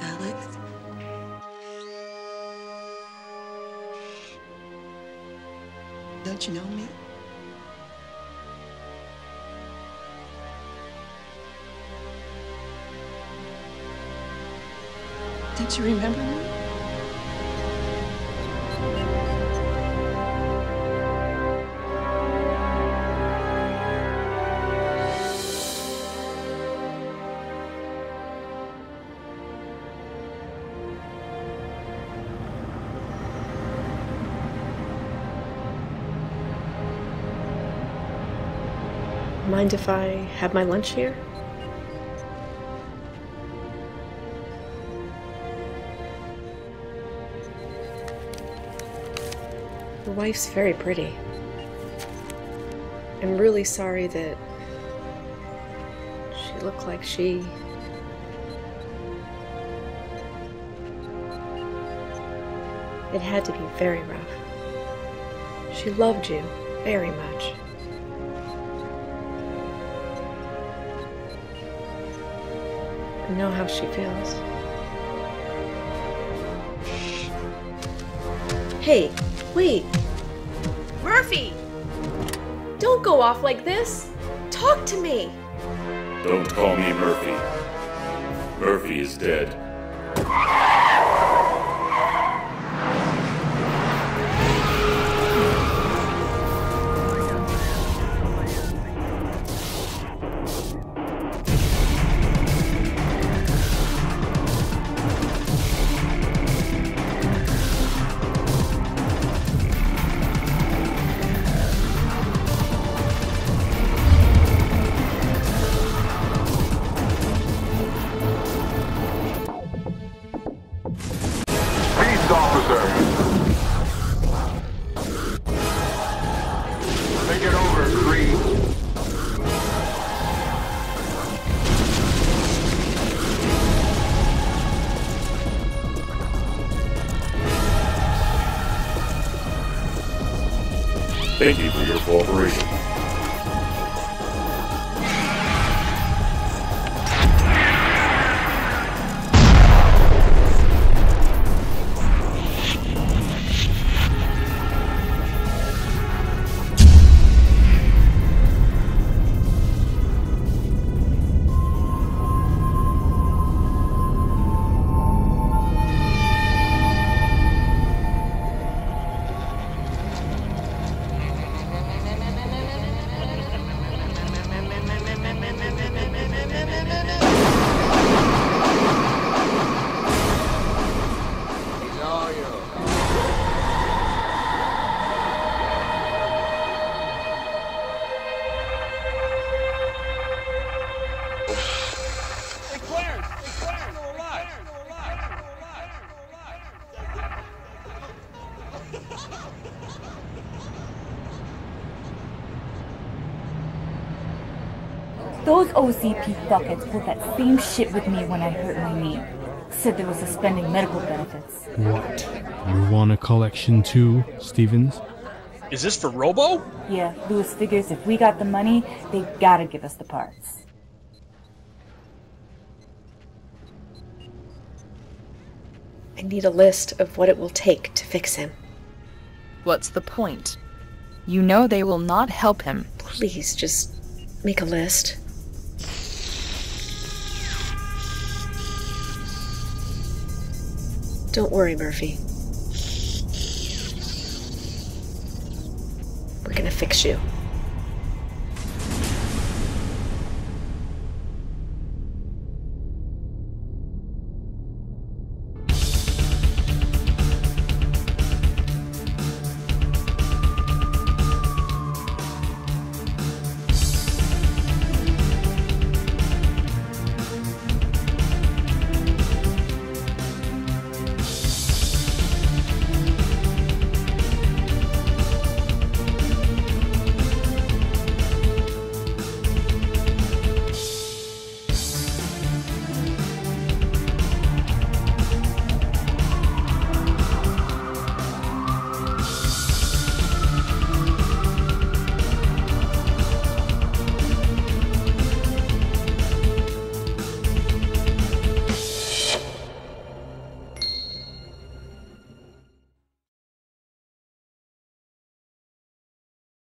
Alex? Don't you know me? Don't you remember me? Mind if I have my lunch here? Your wife's very pretty. I'm really sorry that she looked like she. It had to be very rough. She loved you very much. I know how she feels. Hey, wait! Murphy! Don't go off like this! Talk to me! Don't call me Murphy. Murphy is dead. Thank you for your cooperation. Those OCP fuckheads pulled that same shit with me when I hurt my knee. Said they were suspending medical benefits. What? You want a collection too, Stevens? Is this for Robo? Yeah, Lewis figures if we got the money, they gotta give us the parts. I need a list of what it will take to fix him. What's the point? You know they will not help him. Please, just make a list. Don't worry, Murphy. We're gonna fix you.